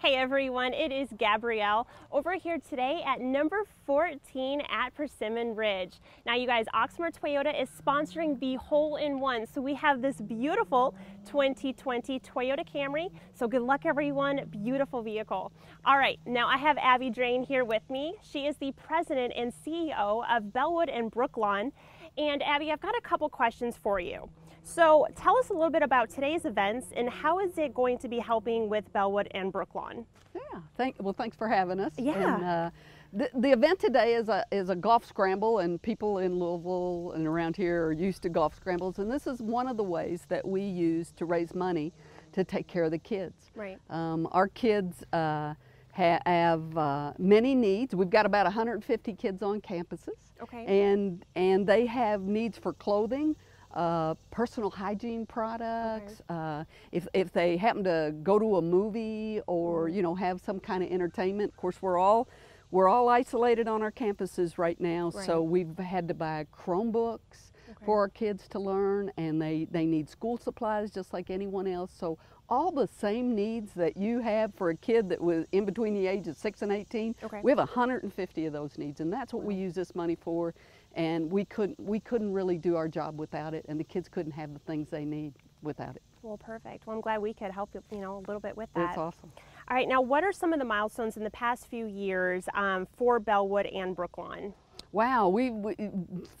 Hey everyone, it is Gabrielle over here today at number 14 at Persimmon Ridge. Now you guys, Oxmoor Toyota is sponsoring the hole-in-one. So we have this beautiful 2020 Toyota Camry. So good luck everyone, beautiful vehicle. All right, now I have Abby Drane here with me. She is the president and CEO of Bellewood and Brooklawn. And Abby, I've got a couple questions for you. So tell us a little bit about today's events and how is it going to be helping with Bellewood and Brooklawn? Yeah, thank, well, thanks for having us. Yeah. And, uh, the, the event today is a, is a golf scramble, and people in Louisville and around here are used to golf scrambles. And this is one of the ways that we use to raise money to take care of the kids. Right. Um, our kids uh, ha have uh, many needs. We've got about 150 kids on campuses. Okay. And, and they have needs for clothing, uh, personal hygiene products. Uh, if, if they happen to go to a movie or Mm-hmm. you know have some kind of entertainment, of course we're all we're all isolated on our campuses right now, so we've had to buy Chromebooks for our kids to learn, and they they need school supplies just like anyone else. So all the same needs that you have for a kid that was in between the age of six and 18, Okay. we have 150 of those needs, and that's what we use this money for. And we couldn't we couldn't really do our job without it, and the kids couldn't have the things they need without it. Well, perfect. Well, I'm glad we could help you, you know, a little bit with that. That's awesome. All right, now what are some of the milestones in the past few years um, for Bellewood and Brooklawn? Wow, we, we it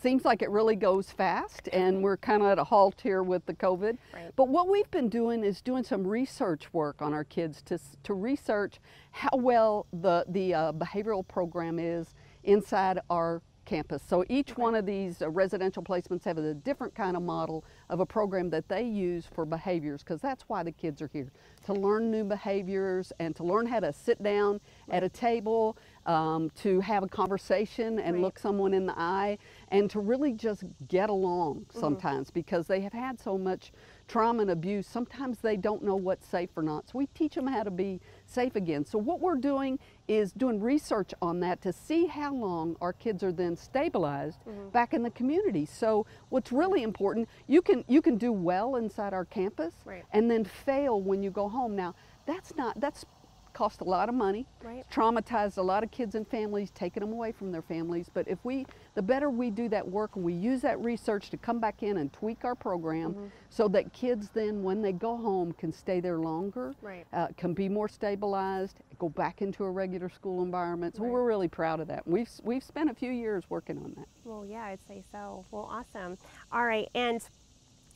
seems like it really goes fast, and we're kind of at a halt here with the COVID. Right. But what we've been doing is doing some research work on our kids to to research how well the the uh, behavioral program is inside our campus. So each one of these uh, residential placements have a different kind of model of a program that they use for behaviors because that's why the kids are here to learn new behaviors and to learn how to sit down at a table, um, to have a conversation and Right. look someone in the eye, and to really just get along sometimes because they have had so much trauma and abuse. Sometimes they don't know what's safe or not. So we teach them how to be safe again. So what we're doing is doing research on that to see how long our kids are then stabilized back in the community. So what's really important, you can you can do well inside our campus Right. and then fail when you go home. Now, that's not that's cost a lot of money. Right. Traumatized a lot of kids and families, taking them away from their families. But if we, the better we do that work and we use that research to come back in and tweak our program Mm-hmm. so that kids then, when they go home, can stay there longer, Right. uh, can be more stabilized, go back into a regular school environment. So Right. we're really proud of that. We've, we've spent a few years working on that. Well, yeah, I'd say so. Well, awesome. All right, and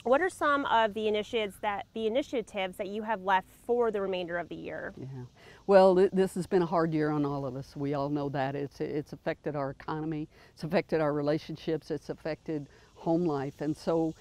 what are some of the initiatives that the initiatives that you have left for the remainder of the year? Yeah. Well, th- this has been a hard year on all of us. We all know that. It's, it's affected our economy, it's affected our relationships, it's affected home life. And so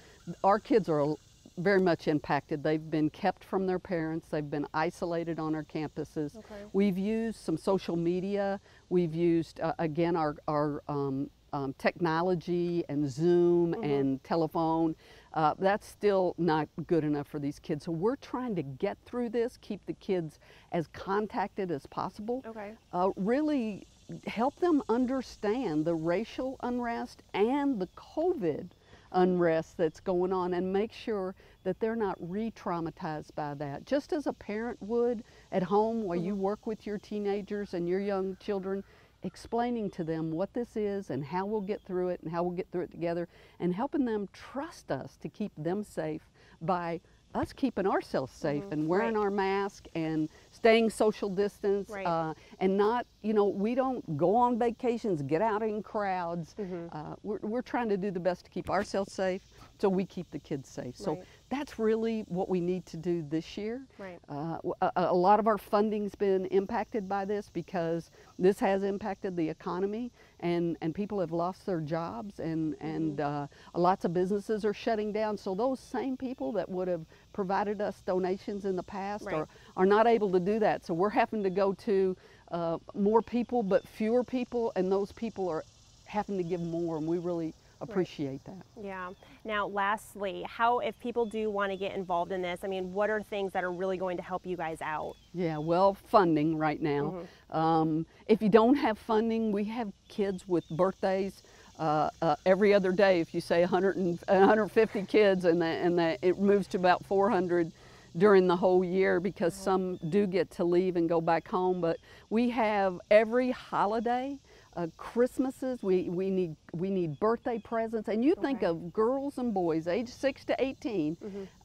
our kids are very much impacted. They've been kept from their parents, they've been isolated on our campuses. Okay. We've used some social media, we've used, uh, again, our, our um, um, technology and Zoom and telephone. Uh, that's still not good enough for these kids. So we're trying to get through this, keep the kids as contacted as possible. Okay. Uh, really help them understand the racial unrest and the COVID unrest that's going on and make sure that they're not re-traumatized by that. Just as a parent would at home while you work with your teenagers and your young children, explaining to them what this is and how we'll get through it and how we'll get through it together and helping them trust us to keep them safe by us keeping ourselves safe and wearing Right. our mask and staying social distance Right. uh, and not, you know, we don't go on vacations, get out in crowds. Mm-hmm. Uh, we're, we're trying to do the best to keep ourselves safe so we keep the kids safe. So Right. that's really what we need to do this year. Right. Uh, a, a lot of our funding's been impacted by this because this has impacted the economy and, and people have lost their jobs and, and uh, lots of businesses are shutting down. So those same people that would have provided us donations in the past Right. are, are not able to do that. So we're having to go to uh, more people but fewer people and those people are having to give more and we really appreciate that. Yeah. Now, lastly, how if people do want to get involved in this? I mean, what are things that are really going to help you guys out? Yeah, well, funding right now. Um, if you don't have funding, we have kids with birthdays uh, uh, every other day. If you say 100 and, 150 kids and, the, and the, it moves to about 400 during the whole year because some do get to leave and go back home. But we have every holiday, uh, Christmases. We we need we need birthday presents, and you think of girls and boys, age six to 18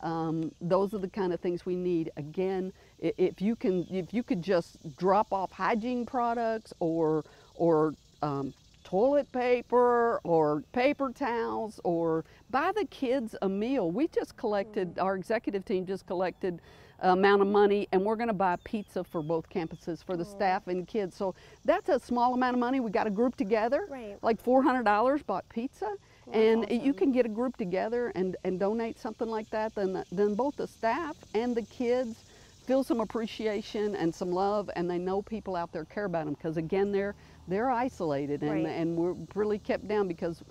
Um, those are the kind of things we need. Again, if you can, if you could just drop off hygiene products or or um, toilet paper or paper towels or buy the kids a meal. We just collected, our executive team just collected amount of money and we're going to buy pizza for both campuses for the staff and kids. So that's a small amount of money. We got a group together, Right. like $400 bought pizza. and you can get a group together and, and donate something like that, then, then both the staff and the kids feel some appreciation and some love and they know people out there care about them because again they're they're isolated and, Right. and we're really kept down because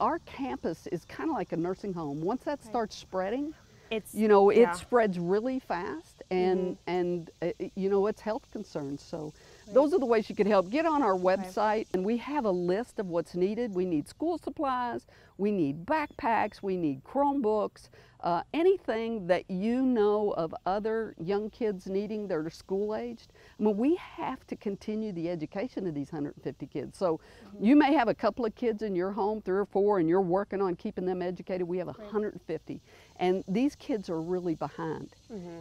our campus is kind of like a nursing home once that starts spreading It's you know it yeah. spreads really fast and and uh, you know it's health concerns. So those are the ways you could help. Get on our website and we have a list of what's needed. We need school supplies. We need backpacks. We need chromebooks uh, anything that you know of other young kids needing that are school aged. I mean, we have to continue the education of these 150 kids. So you may have a couple of kids in your home three or four and you're working on keeping them educated. We have 150 and these kids are really behind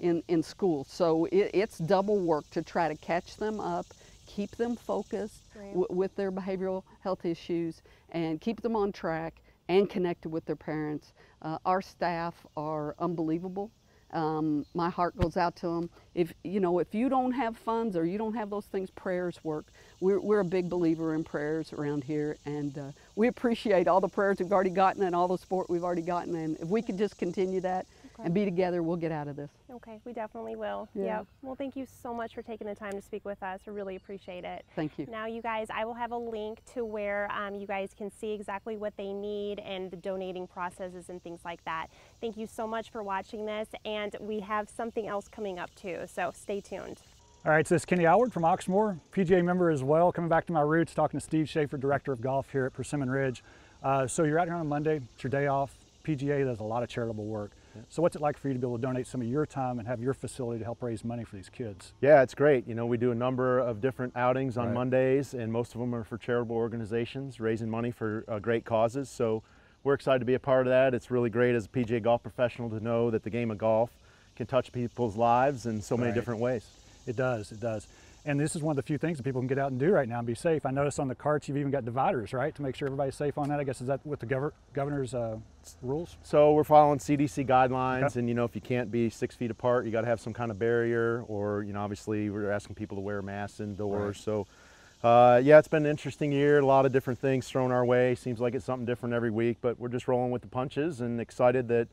in, in school. So it, it's double work to try to catch them up keep them focused Right. w- with their behavioral health issues and keep them on track and connected with their parents. Uh, our staff are unbelievable. Um, my heart goes out to them if you know if you don't have funds or you don't have those things prayers work. We're, we're a big believer in prayers around here and uh, we appreciate all the prayers we've already gotten and all the support we've already gotten and if we could just continue that and be together we'll get out of this Okay, we definitely will. Yeah. Yep. Well, thank you so much for taking the time to speak with us. We really appreciate it. thank you Now, you guys, I will have a link to where um, you guys can see exactly what they need and the donating processes and things like that. Thank you so much for watching this, and we have something else coming up too, so stay tuned. All right, so this is Kenny Howard from Oxmoor, PGA member as well. Coming back to my roots, talking to Steve Schaefer, Director of Golf here at Persimmon Ridge. Uh, so you're out here on a Monday, it's your day off. PGA does a lot of charitable work. So what's it like for you to be able to donate some of your time and have your facility to help raise money for these kids? Yeah, it's great. You know, we do a number of different outings on Right. Mondays, and most of them are for charitable organizations raising money for uh, great causes. So we're excited to be a part of that. It's really great as a PGA golf professional to know that the game of golf can touch people's lives in so many Right. different ways. It does, it does. And this is one of the few things that people can get out and do right now and be safe. I noticed on the carts you've even got dividers, right, to make sure everybody's safe on that. I guess is that with the gover- governor's uh, rules? So we're following CDC guidelines, Okay. and you know, if you can't be six feet apart, you got to have some kind of barrier, or you know, obviously we're asking people to wear masks indoors. Right. So, uh, yeah, it's been an interesting year. A lot of different things thrown our way. Seems like it's something different every week, but we're just rolling with the punches and excited that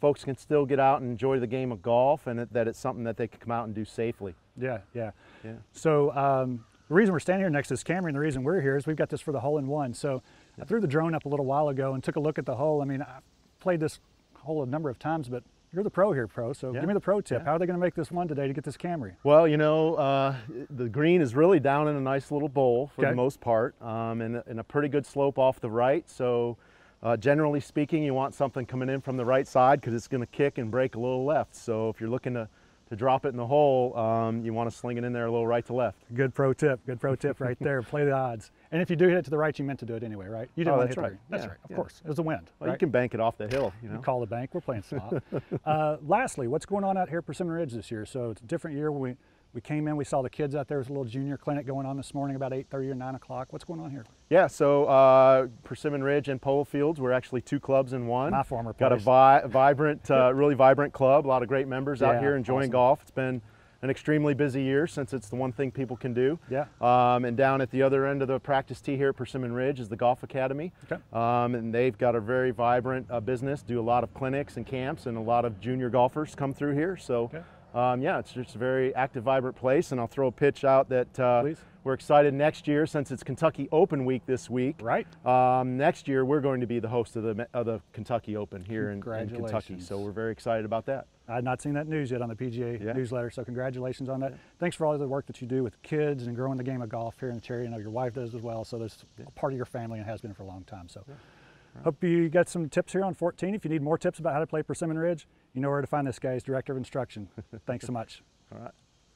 folks can still get out and enjoy the game of golf, and that- that it's something that they can come out and do safely. Yeah, yeah. Yeah. So um, the reason we're standing here next to this camera and the reason we're here is we've got this for the hole in one. So I threw the drone up a little while ago and took a look at the hole. I mean, I've played this hole a number of times, but you're the pro here, pro. So Yeah. give me the pro tip. Yeah. How are they going to make this one today to get this Camry? Well, you know, uh, the green is really down in a nice little bowl for Okay. the most part, um, and, and a pretty good slope off the right. So, uh, generally speaking, you want something coming in from the right side because it's going to kick and break a little left. So, if you're looking to, to drop it in the hole, um, you want to sling it in there a little right to left. Good pro tip. Good pro tip right there. Play the odds. And if you do hit it to the right, you meant to do it anyway, right? You didn't Oh, want to hit right. the. That's Yeah, right. Of yeah. course. It was the wind. Well, right? you can bank it off the hill, you know. You call the bank. We're playing slot. uh, lastly, what's going on out here at Persimmon Ridge this year? So it's a different year. when We we came in. We saw the kids out there. There's a little junior clinic going on this morning about 8:30 or 9 o'clock. What's going on here? Yeah, so uh, Persimmon Ridge and Polo Fields, we're actually two clubs in one. My former place. Got a vi- vibrant, uh, really vibrant club. A lot of great members Yeah, out here enjoying awesome. golf. It's been an extremely busy year since it's the one thing people can do. Yeah. Um, and down at the other end of the practice tee here at Persimmon Ridge is the Golf Academy. Okay. Um, and they've got a very vibrant uh, business, do a lot of clinics and camps, and a lot of junior golfers come through here. So, Okay. Um, yeah, it's just a very active, vibrant place. And I'll throw a pitch out that uh, we're excited next year since it's Kentucky Open Week this week. Right. Um, next year, we're going to be the host of the, of the Kentucky Open here in, in Kentucky. So we're very excited about that. I had not seen that news yet on the PGA Yeah. newsletter, so congratulations on that. Thanks for all the work that you do with kids and growing the game of golf here in the area. I know your wife does as well, so there's a part of your family and has been for a long time. So Hope you got some tips here on 14. If you need more tips about how to play Persimmon Ridge, you know where to find this guy. Director of Instruction. Thanks so much. All right.